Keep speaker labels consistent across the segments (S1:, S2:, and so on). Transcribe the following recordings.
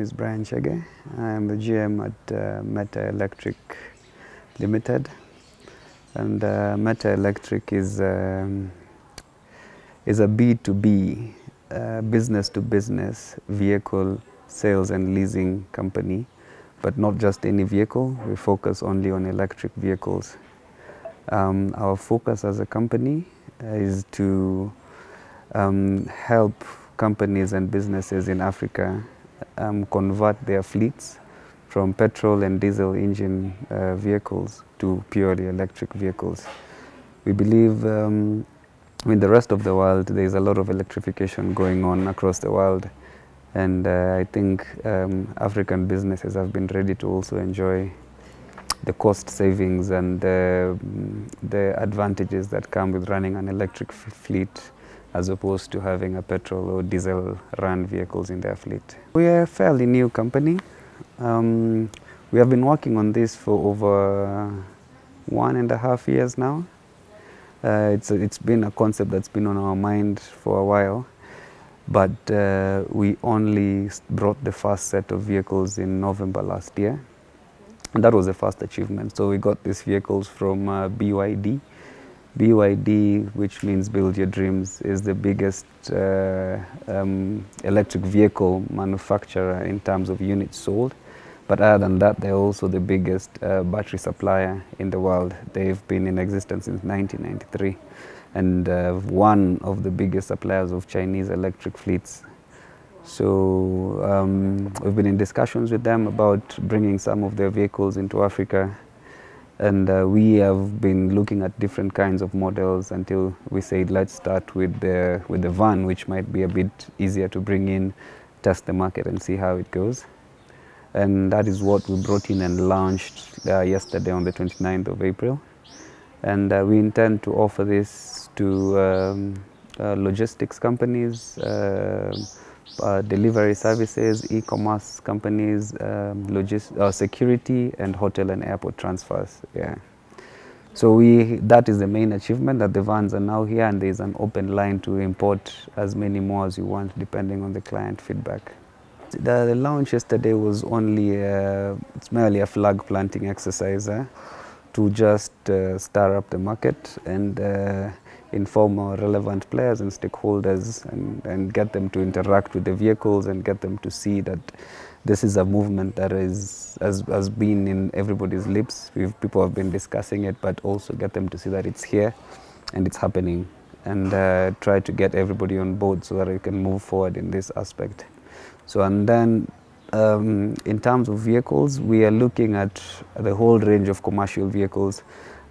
S1: name is Brian Chege. I am the GM at uh, Meta Electric Limited. And uh, Meta Electric is, um, is a B2B, uh, business to business vehicle sales and leasing company, but not just any vehicle. We focus only on electric vehicles. Um, our focus as a company is to um, help companies and businesses in Africa um, convert their fleets from petrol and diesel engine uh, vehicles to purely electric vehicles. We believe um, in the rest of the world there is a lot of electrification going on across the world and uh, I think um, African businesses have been ready to also enjoy the cost savings and uh, the advantages that come with running an electric fleet as opposed to having a petrol or diesel run vehicles in their fleet. We are a fairly new company. Um, we have been working on this for over one and a half years now. Uh, it's, it's been a concept that's been on our mind for a while, but uh, we only brought the first set of vehicles in November last year. And that was the first achievement. So we got these vehicles from uh, BYD, BYD, which means Build Your Dreams, is the biggest uh, um, electric vehicle manufacturer in terms of units sold. But other than that, they're also the biggest uh, battery supplier in the world. They've been in existence since 1993 and uh, one of the biggest suppliers of Chinese electric fleets. So um, we've been in discussions with them about bringing some of their vehicles into Africa and uh, we have been looking at different kinds of models until we said let's start with the with the van which might be a bit easier to bring in test the market and see how it goes. And that is what we brought in and launched uh, yesterday on the 29th of April. And uh, we intend to offer this to um, uh, logistics companies uh, delivery services, e-commerce companies, um, uh, security, and hotel and airport transfers. Yeah. So we that is the main achievement that the vans are now here, and there is an open line to import as many more as you want, depending on the client feedback. The, the launch yesterday was only uh, it's merely a flag planting exercise eh, to just uh, stir up the market and uh, inform our relevant players and stakeholders and, and get them to interact with the vehicles and get them to see that this is a movement that is has, has been in everybody's lips. We've, people have been discussing it, but also get them to see that it's here and it's happening and uh, try to get everybody on board so that we can move forward in this aspect. So and then um, in terms of vehicles, we are looking at the whole range of commercial vehicles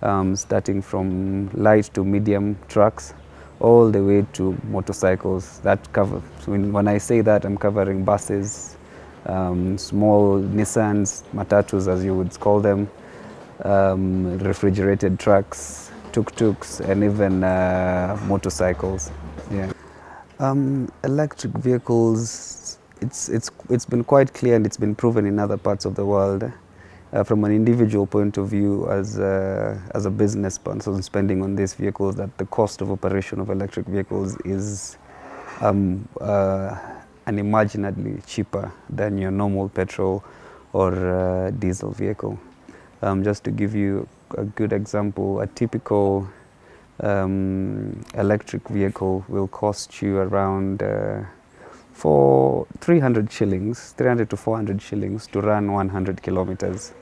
S1: um, starting from light to medium trucks all the way to motorcycles that cover. So when, when I say that, I'm covering buses, um, small Nissans, matatus as you would call them, um, refrigerated trucks, tuk-tuks, and even uh, motorcycles. Yeah. Um, electric vehicles, it's, it's, it's been quite clear and it's been proven in other parts of the world uh, from an individual point of view as a, as a business person spending on these vehicles that the cost of operation of electric vehicles is um, uh, unimaginably cheaper than your normal petrol or uh, diesel vehicle. Um, just to give you a good example, a typical um, electric vehicle will cost you around uh, for 300 shillings, 300 to 400 shillings to run 100 kilometers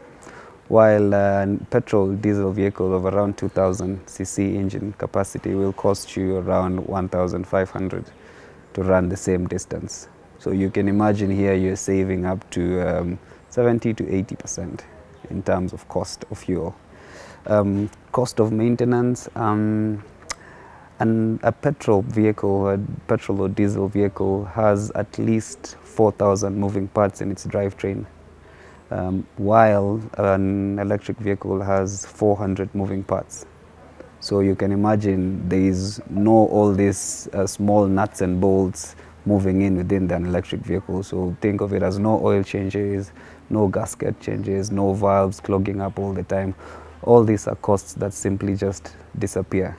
S1: while a petrol diesel vehicle of around 2000 cc engine capacity will cost you around 1500 to run the same distance. So you can imagine here you're saving up to um, 70 to 80 percent in terms of cost of fuel. Um, cost of maintenance, um, and a petrol vehicle, a petrol or diesel vehicle has at least 4,000 moving parts in its drivetrain um, while an electric vehicle has 400 moving parts. So you can imagine there is no all these uh, small nuts and bolts moving in within an electric vehicle. So think of it as no oil changes, no gasket changes, no valves clogging up all the time. All these are costs that simply just disappear.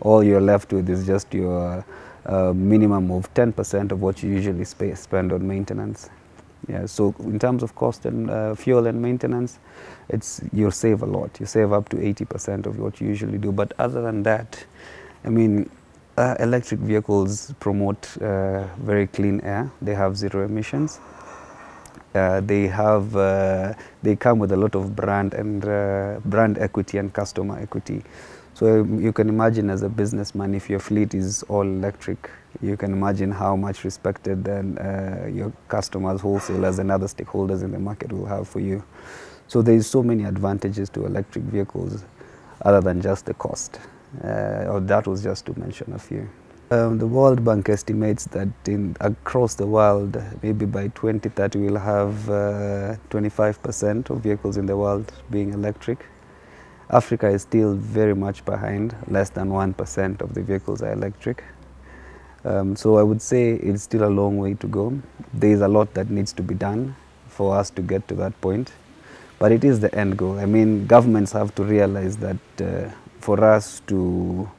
S1: All you're left with is just your uh, minimum of 10% of what you usually spend on maintenance. Yeah, so in terms of cost and uh, fuel and maintenance, it's you'll save a lot. You save up to 80% of what you usually do. But other than that, I mean, uh, electric vehicles promote uh, very clean air. They have zero emissions. Uh, they have uh, they come with a lot of brand and uh, brand equity and customer equity. So you can imagine as a businessman, if your fleet is all electric, you can imagine how much respected then uh, your customers, wholesalers, and other stakeholders in the market will have for you. So there is so many advantages to electric vehicles, other than just the cost. Uh, or that was just to mention a few. Um, the World Bank estimates that in across the world, maybe by 2030, we'll have 25% of vehicles in the world being electric. Africa is still very much behind, less than 1% of the vehicles are electric. Um, so I would say it's still a long way to go. There is a lot that needs to be done for us to get to that point. But it is the end goal. I mean, governments have to realize that uh, for us to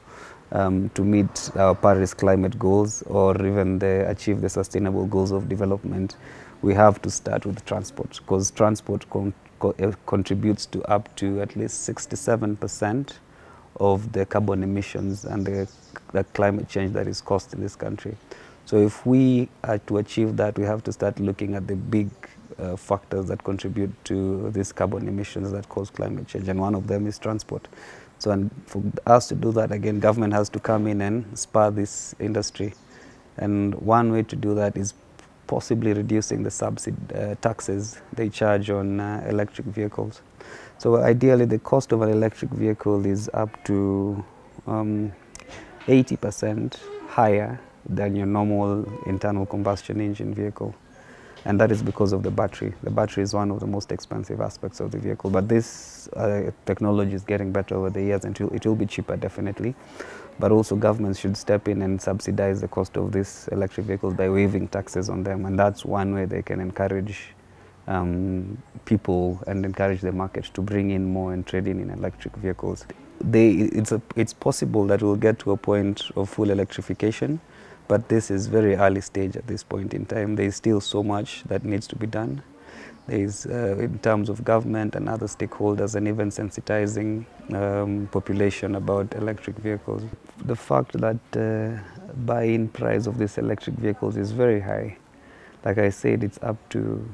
S1: um, to meet our Paris climate goals or even the, achieve the sustainable goals of development, we have to start with transport because transport co uh, contributes to up to at least 67% of the carbon emissions and the, the climate change that is caused in this country. So if we are to achieve that, we have to start looking at the big uh, factors that contribute to these carbon emissions that cause climate change, and one of them is transport. So and for us to do that, again, government has to come in and spur this industry. And one way to do that is possibly reducing the subsidy uh, taxes they charge on uh, electric vehicles. So ideally, the cost of an electric vehicle is up to 80% um, higher than your normal internal combustion engine vehicle. And that is because of the battery. The battery is one of the most expensive aspects of the vehicle. But this uh, technology is getting better over the years and it will, it will be cheaper definitely. But also governments should step in and subsidize the cost of these electric vehicles by waiving taxes on them. And that's one way they can encourage um, people and encourage the market to bring in more and trade in in electric vehicles. They, it's, a, it's possible that we'll get to a point of full electrification but this is very early stage at this point in time. There is still so much that needs to be done. There is, uh, in terms of government and other stakeholders, and even sensitizing um, population about electric vehicles. The fact that uh, buy-in price of these electric vehicles is very high. Like I said, it's up to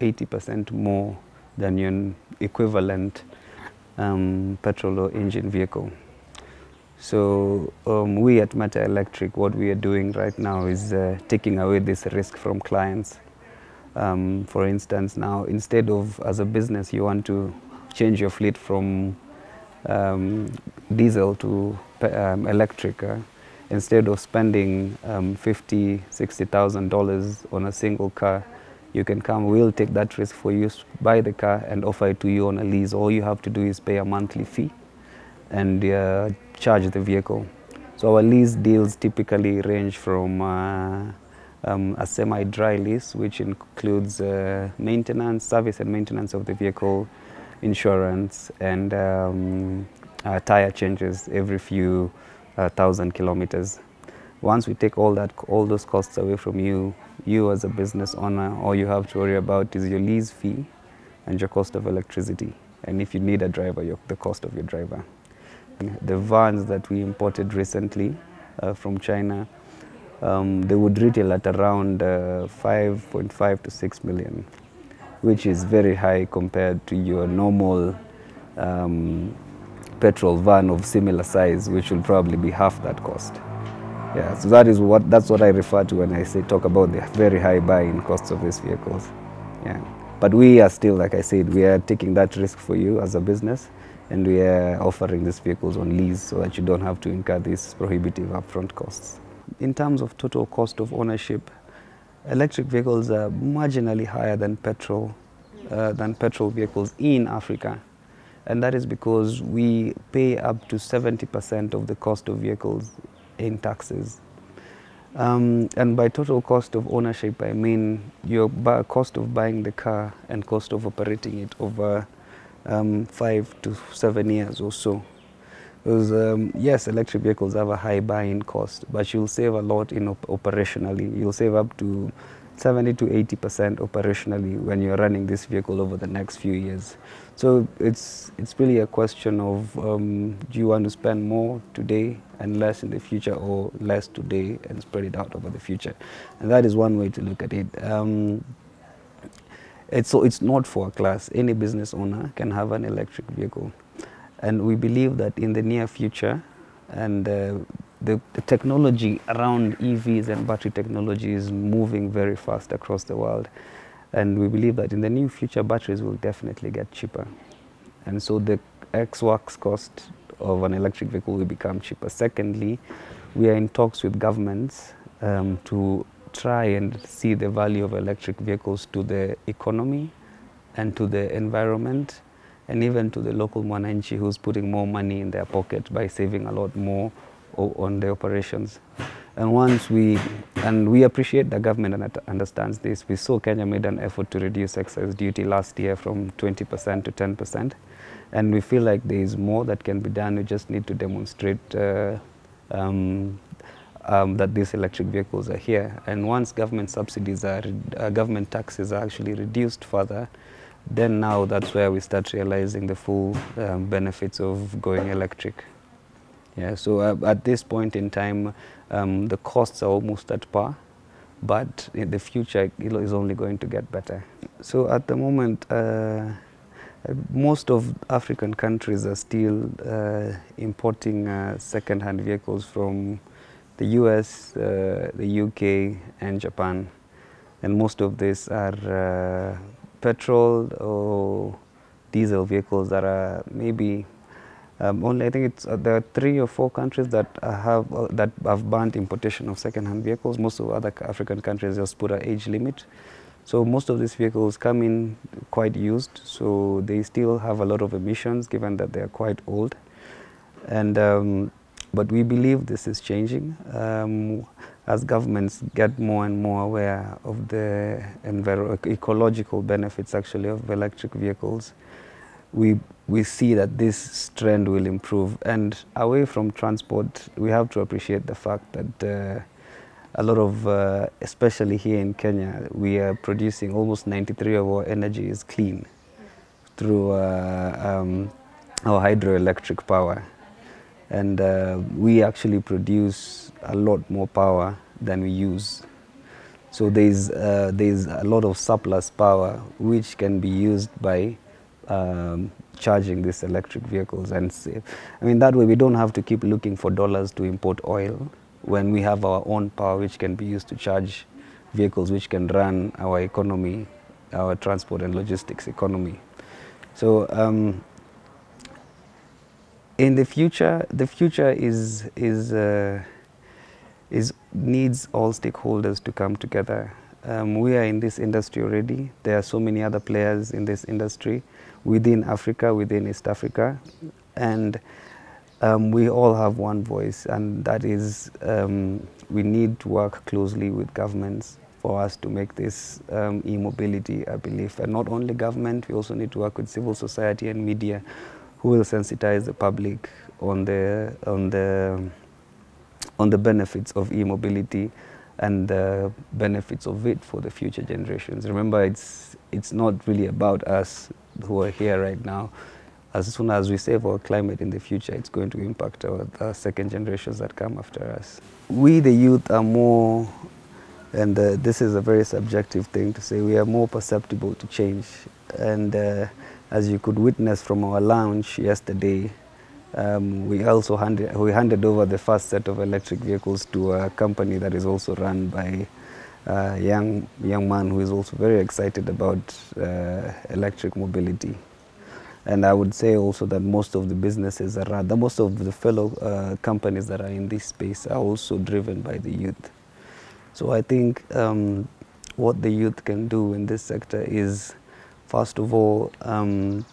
S1: 80% more than your equivalent um, petrol or engine vehicle. So um, we at Meta Electric, what we are doing right now is uh, taking away this risk from clients. Um, for instance, now instead of as a business you want to change your fleet from um, diesel to um, electric, uh, instead of spending um, fifty, sixty thousand dollars on a single car, you can come. We'll take that risk for you, buy the car, and offer it to you on a lease. All you have to do is pay a monthly fee and uh, charge the vehicle. So our lease deals typically range from uh, um, a semi-dry lease, which includes uh, maintenance, service and maintenance of the vehicle, insurance, and um, uh, tire changes every few uh, thousand kilometers. Once we take all that, all those costs away from you, you as a business owner, all you have to worry about is your lease fee and your cost of electricity. And if you need a driver, your, the cost of your driver. The vans that we imported recently uh, from China, um, they would retail at around uh, 5.5 to 6 million, which is very high compared to your normal um, petrol van of similar size, which will probably be half that cost. Yeah, so that is what that's what I refer to when I say talk about the very high buy-in costs of these vehicles. Yeah, but we are still, like I said, we are taking that risk for you as a business and we are offering these vehicles on lease so that you don't have to incur these prohibitive upfront costs. In terms of total cost of ownership, electric vehicles are marginally higher than petrol, uh, than petrol vehicles in Africa. And that is because we pay up to 70% of the cost of vehicles in taxes. Um, and by total cost of ownership, I mean your cost of buying the car and cost of operating it over um, five to seven years or so. Because um, yes, electric vehicles have a high buy-in cost, but you'll save a lot in op operationally. You'll save up to 70 to 80 percent operationally when you're running this vehicle over the next few years. So it's it's really a question of um, do you want to spend more today and less in the future, or less today and spread it out over the future, and that is one way to look at it. Um, it's so it's not for a class. Any business owner can have an electric vehicle, and we believe that in the near future, and uh, the, the, technology around EVs and battery technology is moving very fast across the world. And we believe that in the near future, batteries will definitely get cheaper. And so the ex-works cost of an electric vehicle will become cheaper. Secondly, we are in talks with governments um, to try and see the value of electric vehicles to the economy and to the environment and even to the local mwananchi who's putting more money in their pocket by saving a lot more on the operations. And once we, and we appreciate the government and understands this, we saw Kenya made an effort to reduce excise duty last year from 20% to 10%. And we feel like there is more that can be done. We just need to demonstrate uh, um, um, that these electric vehicles are here. And once government subsidies are, uh, government taxes are actually reduced further, then now that's where we start realizing the full um, benefits of going electric. Yeah, so uh, at this point in time, um, the costs are almost at par, but in the future it is only going to get better. So at the moment, uh, most of African countries are still uh, importing uh, second-hand vehicles from the US, uh, the UK, and Japan. And most of these are uh, petrol or diesel vehicles that are maybe um, only I think it's uh, there are three or four countries that have uh, that have banned importation of second-hand vehicles. Most of other African countries just put an age limit. So most of these vehicles come in quite used, so they still have a lot of emissions given that they are quite old. And um, but we believe this is changing um, as governments get more and more aware of the ecological benefits actually of electric vehicles. We we see that this trend will improve. And away from transport, we have to appreciate the fact that uh, a lot of, uh, especially here in Kenya, we are producing almost 93 of our energy is clean through uh, um, our hydroelectric power. And uh, we actually produce a lot more power than we use. So there's, uh, there's a lot of surplus power which can be used by um, charging these electric vehicles and save. I mean, that way we don't have to keep looking for dollars to import oil when we have our own power which can be used to charge vehicles which can run our economy, our transport and logistics economy. So um, in the future, the future is, is, uh, is needs all stakeholders to come together. Um, we are in this industry already. There are so many other players in this industry within Africa, within East Africa, and um, we all have one voice, and that is um, we need to work closely with governments for us to make this um, e-mobility a belief. And not only government, we also need to work with civil society and media who will sensitize the public on the, on the, on the benefits of e-mobility and the benefits of it for the future generations. Remember, it's, it's not really about us who are here right now, as soon as we save our climate in the future, it's going to impact our, second generations that come after us. We, the youth, are more, and uh, this is a very subjective thing to say, we are more perceptible to change. And uh, as you could witness from our launch yesterday, um, we also handed, we handed over the first set of electric vehicles to a company that is also run by a young, young man who is also very excited about uh, electric mobility. And I would say also that most of the businesses around, the most of the fellow uh, companies that are in this space are also driven by the youth. So I think um, what the youth can do in this sector is, first of all, um,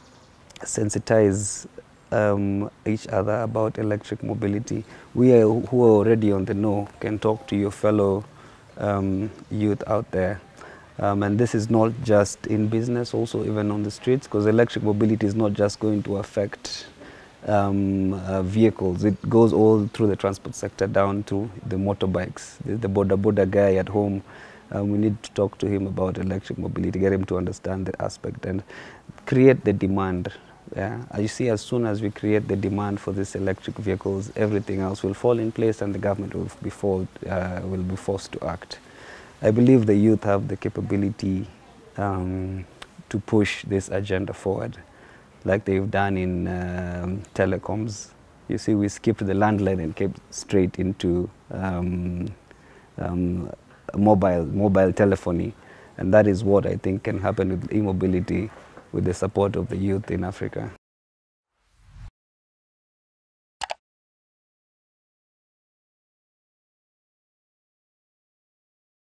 S1: sensitize um, each other about electric mobility. We are, who are already on the know can talk to your fellow um, youth out there. Um, and this is not just in business, also even on the streets, because electric mobility is not just going to affect um, uh, vehicles. It goes all through the transport sector down to the motorbikes. The, the boda boda guy at home Um, we need to talk to him about electric mobility, get him to understand the aspect and create the demand. Yeah, Uh, you see, as soon as we create the demand for these electric vehicles, everything else will fall in place, and the government will be, for, uh, will be forced to act. I believe the youth have the capability um, to push this agenda forward, like they've done in um, telecoms. You see, we skipped the landline and came straight into um, um, mobile mobile telephony, and that is what I think can happen with e-mobility with the support of the youth in Africa.